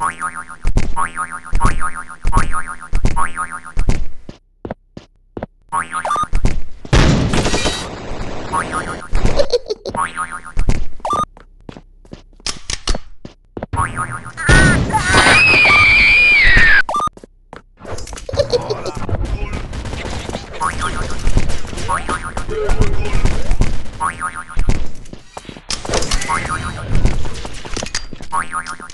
Oi, oi, oi, oi.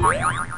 よよよよ